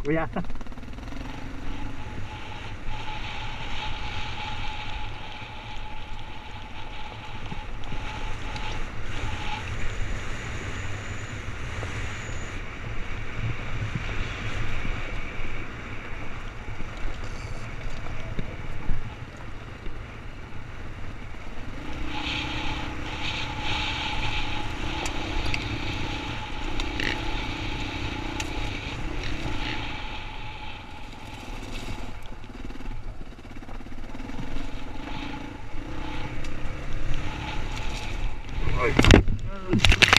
Kuya. Oh.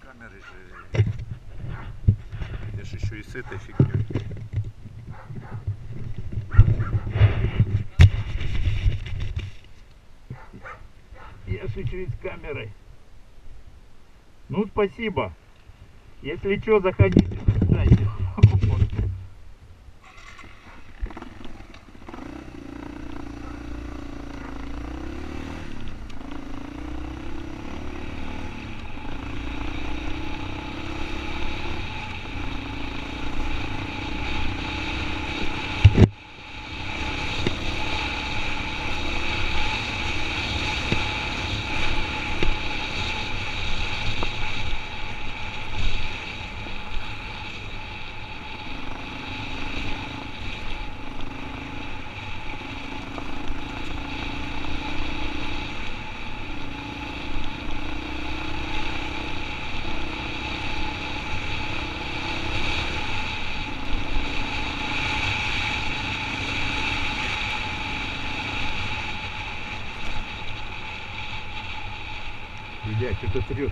Камеры же... Я ж еще и с этой фигней. Я шучу с камерой. Ну, спасибо. Если что, заходите, Блядь, что-то трет.